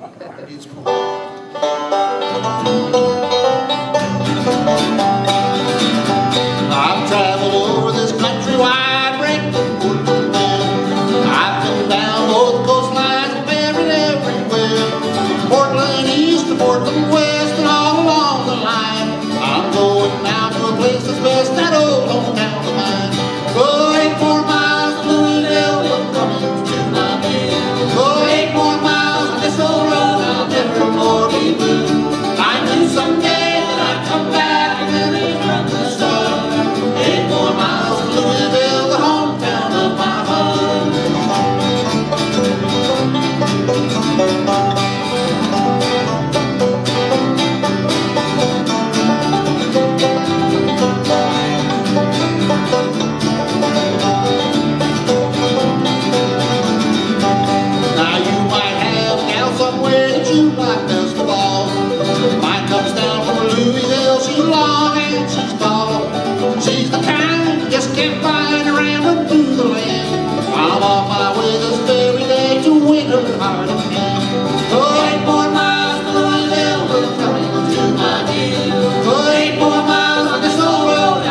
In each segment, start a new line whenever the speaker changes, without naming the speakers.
It's. I've traveled over this country wide, down. I've come down both coastlines buried everywhere. Portland east to Portland west and all along the line. I'm going now to a place that's best, that old hometown like all. Mine comes down from Louisville, she's long and she's tall. She's the kind you just can't find around the land. I'm on my way this very day to win her heart again. Oh, eight more miles to Louisville, coming to my more miles on this old road,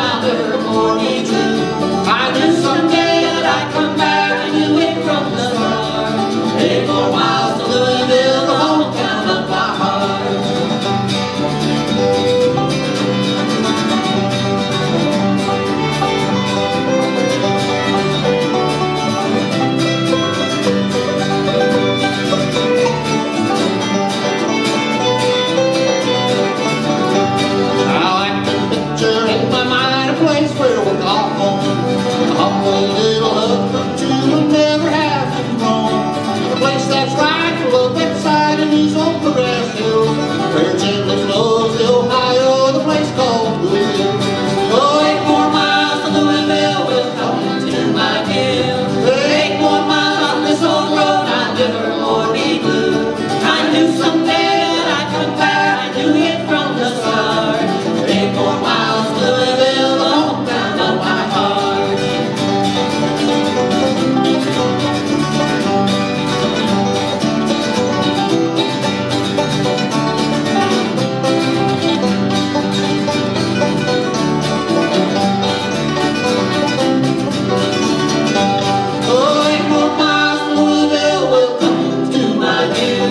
true. I knew someday that I'd come back and from the start. Eight more miles a place where we'll call Oh,